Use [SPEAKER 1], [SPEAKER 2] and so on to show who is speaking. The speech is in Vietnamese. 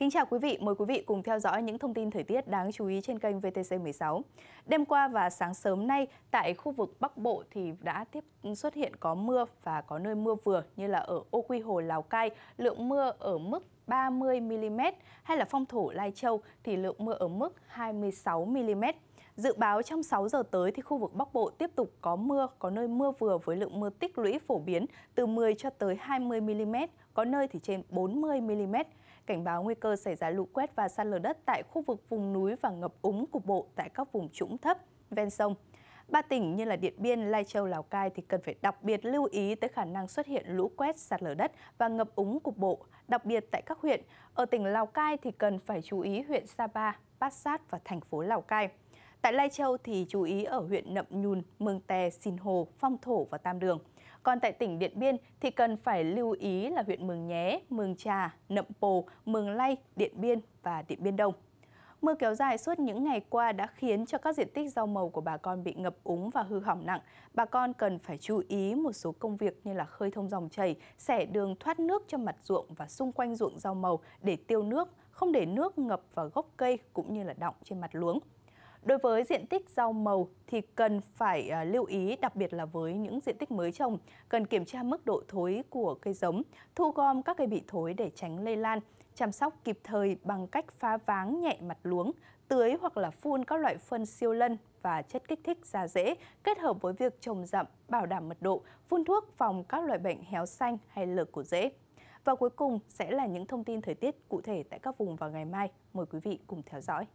[SPEAKER 1] Kính chào quý vị, mời quý vị cùng theo dõi những thông tin thời tiết đáng chú ý trên kênh VTC16. Đêm qua và sáng sớm nay, tại khu vực Bắc Bộ thì đã tiếp xuất hiện có mưa và có nơi mưa vừa như là ở Ô Quy Hồ, Lào Cai, lượng mưa ở mức 30mm hay là phong thổ Lai Châu thì lượng mưa ở mức 26mm. Dự báo trong 6 giờ tới thì khu vực Bắc Bộ tiếp tục có mưa, có nơi mưa vừa với lượng mưa tích lũy phổ biến từ 10 cho tới 20 mm, có nơi thì trên 40 mm. Cảnh báo nguy cơ xảy ra lũ quét và sạt lở đất tại khu vực vùng núi và ngập úng cục bộ tại các vùng trũng thấp ven sông. Ba tỉnh như là Điện Biên, Lai Châu, Lào Cai thì cần phải đặc biệt lưu ý tới khả năng xuất hiện lũ quét, sạt lở đất và ngập úng cục bộ, đặc biệt tại các huyện. Ở tỉnh Lào Cai thì cần phải chú ý huyện Sapa, Bát Sát và thành phố Lào Cai. Tại Lai Châu thì chú ý ở huyện Nậm Nhùn, Mường Tè, Sìn Hồ, Phong Thổ và Tam Đường. Còn tại tỉnh Điện Biên thì cần phải lưu ý là huyện Mường Nhé, Mường Trà, Nậm Pồ, Mường Lay, Điện Biên và Điện Biên Đông. Mưa kéo dài suốt những ngày qua đã khiến cho các diện tích rau màu của bà con bị ngập úng và hư hỏng nặng. Bà con cần phải chú ý một số công việc như là khơi thông dòng chảy, xẻ đường thoát nước cho mặt ruộng và xung quanh ruộng rau màu để tiêu nước, không để nước ngập vào gốc cây cũng như là đọng trên mặt luống. Đối với diện tích rau màu thì cần phải à, lưu ý, đặc biệt là với những diện tích mới trồng, cần kiểm tra mức độ thối của cây giống, thu gom các cây bị thối để tránh lây lan, chăm sóc kịp thời bằng cách phá váng nhẹ mặt luống, tưới hoặc là phun các loại phân siêu lân và chất kích thích da rễ kết hợp với việc trồng rậm, bảo đảm mật độ, phun thuốc phòng các loại bệnh héo xanh hay lở của rễ. Và cuối cùng sẽ là những thông tin thời tiết cụ thể tại các vùng vào ngày mai. Mời quý vị cùng theo dõi.